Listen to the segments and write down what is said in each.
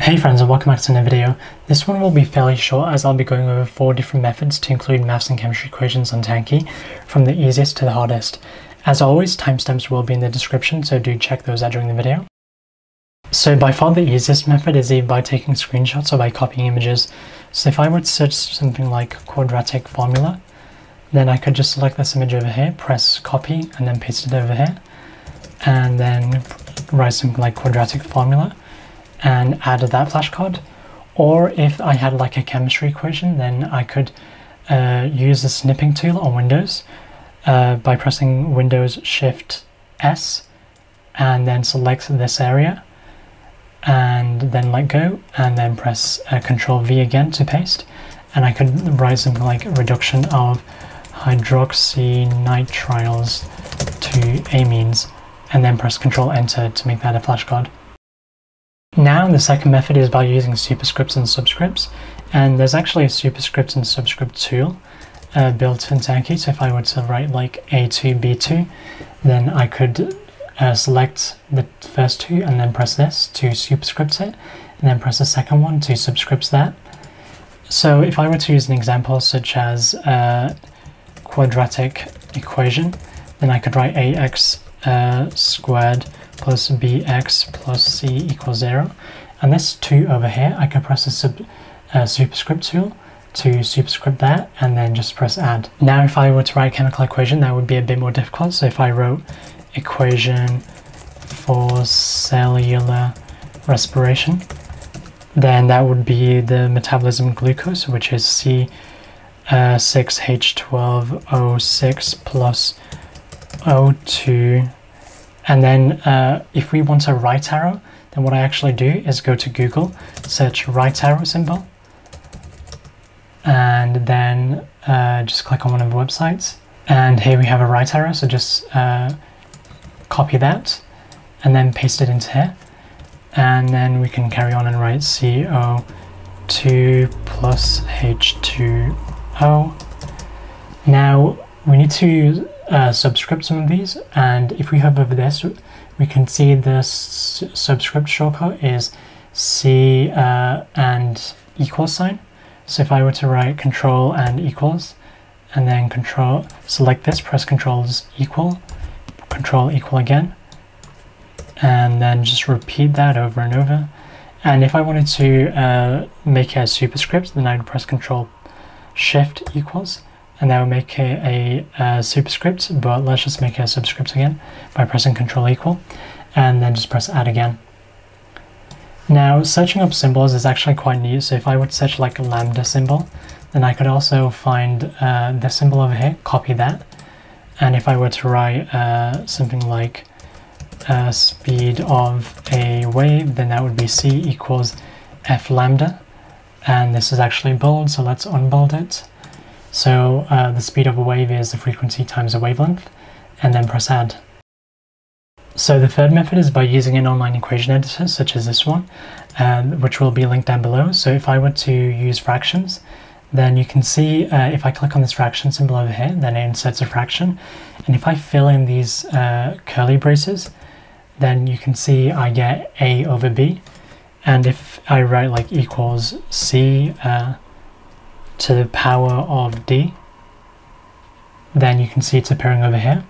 Hey friends and welcome back to another video. This one will be fairly short as I'll be going over four different methods to include maths and chemistry equations onto Anki, from the easiest to the hardest. As always, timestamps will be in the description, so do check those out during the video. So by far the easiest method is either by taking screenshots or by copying images. So if I were to search something like quadratic formula, then I could just select this image over here, press copy, and then paste it over here, and then write something like quadratic formula and add that flashcard. Or if I had like a chemistry equation, then I could uh, use the snipping tool on Windows uh, by pressing Windows Shift S and then select this area and then let go and then press uh, Control V again to paste. And I could write something like reduction of hydroxynitriles to amines and then press Control Enter to make that a flashcard. Now the second method is by using superscripts and subscripts and there's actually a superscript and subscript tool uh, built into Anki so if I were to write like A2, B2 then I could uh, select the first two and then press this to superscript it and then press the second one to subscript that. So if I were to use an example such as a quadratic equation then I could write ax uh, squared plus bx plus c equals 0. And this 2 over here, I can press the sub, uh, superscript tool to superscript that and then just press add. Now if I were to write chemical equation, that would be a bit more difficult. So if I wrote equation for cellular respiration, then that would be the metabolism glucose, which is C6H12O6 uh, plus O2 and then uh, if we want a right arrow, then what I actually do is go to Google, search right arrow symbol, and then uh, just click on one of the websites. And here we have a right arrow, so just uh, copy that and then paste it into here. And then we can carry on and write CO2 plus H2O. Now we need to uh, subscript some of these and if we hover over this we can see the subscript shortcut is C uh, and equal sign. So if I were to write control and equals and then control select this press controls equal control equal again and then just repeat that over and over. And if I wanted to uh, make a superscript then I would press control shift equals and that will make a, a, a, superscript, but let's just make a subscript again by pressing Control equal, and then just press add again. Now, searching up symbols is actually quite neat, so if I would search like a lambda symbol, then I could also find uh, the symbol over here, copy that, and if I were to write uh, something like uh, speed of a wave, then that would be c equals f lambda, and this is actually bold, so let's unbold it. So uh, the speed of a wave is the frequency times the wavelength, and then press add. So the third method is by using an online equation editor, such as this one, um, which will be linked down below. So if I were to use fractions, then you can see uh, if I click on this fraction symbol over here, then it inserts a fraction. And if I fill in these uh, curly braces, then you can see I get a over b. And if I write like equals c uh, to the power of d, then you can see it's appearing over here.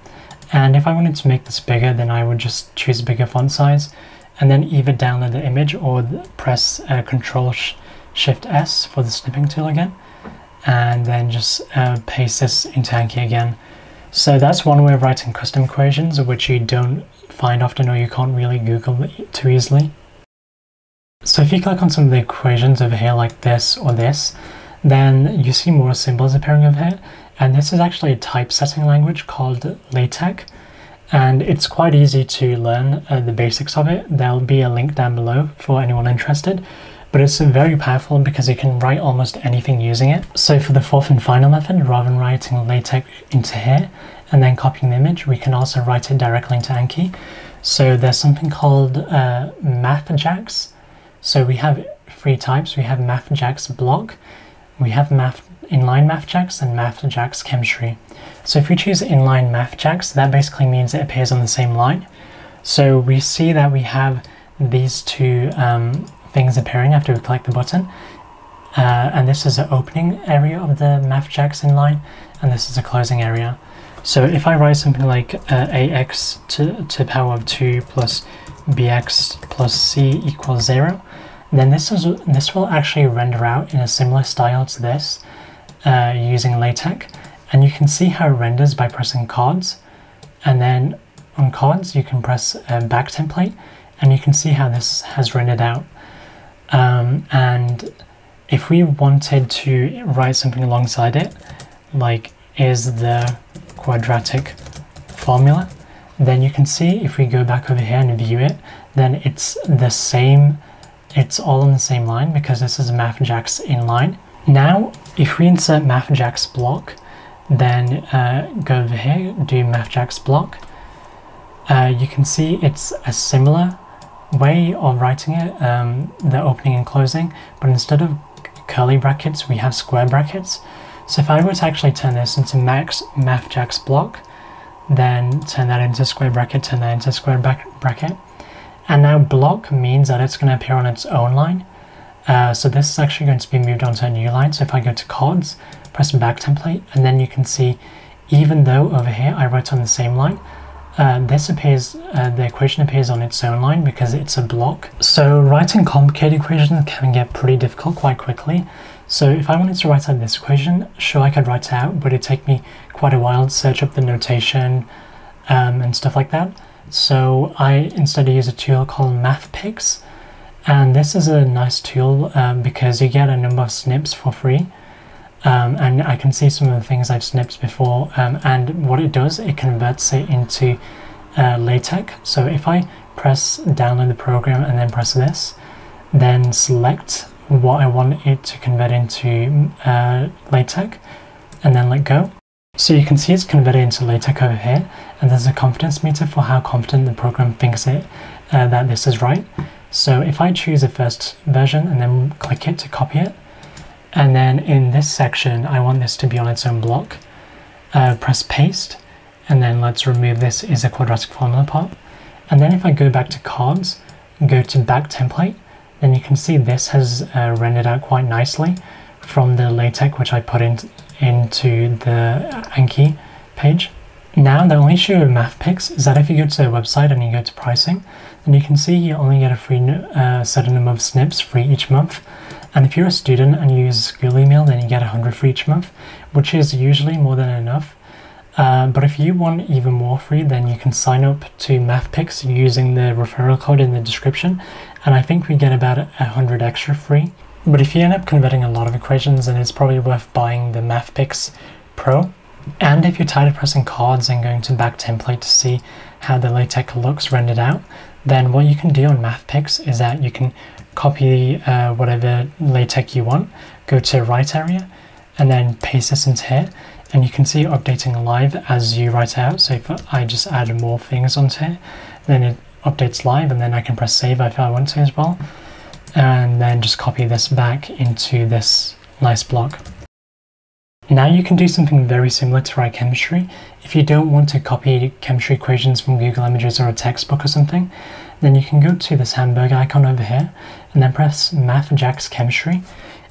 And if I wanted to make this bigger, then I would just choose a bigger font size and then either download the image or press uh, Control sh Shift S for the snipping tool again, and then just uh, paste this into Anki again. So that's one way of writing custom equations, which you don't find often or you can't really Google too easily. So if you click on some of the equations over here like this or this, then you see more symbols appearing over here. And this is actually a typesetting language called LaTeX. And it's quite easy to learn uh, the basics of it. There'll be a link down below for anyone interested. But it's very powerful because you can write almost anything using it. So for the fourth and final method, rather than writing LaTeX into here and then copying the image, we can also write it directly into Anki. So there's something called uh, MathJax. So we have three types. We have MathJax block, we have math inline MathJax and MathJax chemistry. So if we choose inline math MathJax, that basically means it appears on the same line. So we see that we have these two um, things appearing after we click the button. Uh, and this is the opening area of the math MathJax inline, and this is the closing area. So if I write something like uh, ax to, to power of 2 plus bx plus c equals 0, then this, is, this will actually render out in a similar style to this uh, using LaTeX. And you can see how it renders by pressing cards. And then on cards, you can press uh, back template, and you can see how this has rendered out. Um, and if we wanted to write something alongside it, like is the quadratic formula, then you can see if we go back over here and view it, then it's the same, it's all on the same line because this is MathJax inline. Now, if we insert MathJax block, then uh, go over here, do MathJax block, uh, you can see it's a similar way of writing it, um, the opening and closing, but instead of curly brackets, we have square brackets. So if I were to actually turn this into max MathJax block, then turn that into square bracket, turn that into square bracket. And now block means that it's going to appear on its own line. Uh, so this is actually going to be moved onto a new line. So if I go to cards, press back template, and then you can see, even though over here I wrote on the same line, uh, this appears, uh, the equation appears on its own line because it's a block. So writing complicated equations can get pretty difficult quite quickly. So if I wanted to write out this equation, sure I could write it out, but it'd take me quite a while to search up the notation um, and stuff like that. So I instead use a tool called MathPix. And this is a nice tool um, because you get a number of snips for free. Um, and I can see some of the things I've snipped before. Um, and what it does, it converts it into uh, LaTeX. So if I press download the program and then press this, then select what I want it to convert into uh, LaTeX and then let go. So you can see it's converted into LaTeX over here and there's a confidence meter for how confident the program thinks it uh, that this is right. So if I choose the first version and then click it to copy it, and then in this section I want this to be on its own block, uh, press paste, and then let's remove this is a quadratic formula part. And then if I go back to cards, go to back template, then you can see this has uh, rendered out quite nicely from the LaTeX which I put in, into the Anki page. Now the only issue with MathPix is that if you go to their website and you go to pricing, then you can see you only get a free uh, certain number of snips free each month. And if you're a student and you use a school email, then you get 100 free each month, which is usually more than enough. Uh, but if you want even more free, then you can sign up to MathPix using the referral code in the description, and I think we get about a 100 extra free. But if you end up converting a lot of equations, then it's probably worth buying the MathPix Pro. And if you're tired of pressing cards and going to back template to see how the LaTeX looks rendered out, then what you can do on MathPix is that you can copy uh, whatever LaTeX you want, go to write area, and then paste this into here, and you can see updating live as you write out. So if I just add more things onto here, then it updates live and then I can press save if I want to as well. And then just copy this back into this nice block. Now you can do something very similar to write chemistry. If you don't want to copy chemistry equations from Google Images or a textbook or something, then you can go to this hamburger icon over here and then press MathJax Chemistry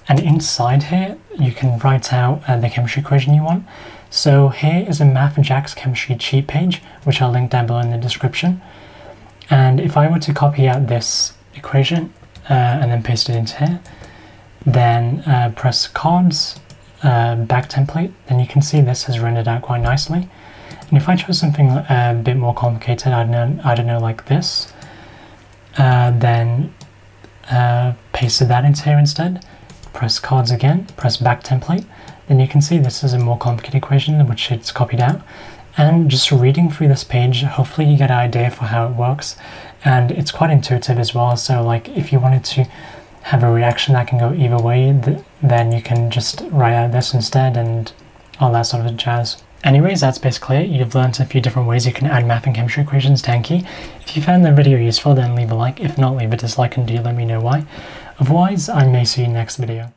and inside here, you can write out uh, the chemistry equation you want. So here is a MathJax chemistry cheat page, which I'll link down below in the description. And if I were to copy out this equation and then paste it into here, then uh, press cards, uh, back template, then you can see this has rendered out quite nicely. And if I chose something uh, a bit more complicated, I don't know, I don't know like this, uh, then pasted that into here instead press cards again, press back template, then you can see this is a more complicated equation which it's copied out. And just reading through this page, hopefully you get an idea for how it works. And it's quite intuitive as well, so like if you wanted to have a reaction that can go either way, th then you can just write out this instead and all that sort of jazz. Anyways, that's basically it. You've learned a few different ways you can add math and chemistry equations to Anki. If you found the video useful, then leave a like. If not, leave a dislike and do let me know why. Otherwise, I may see you next video.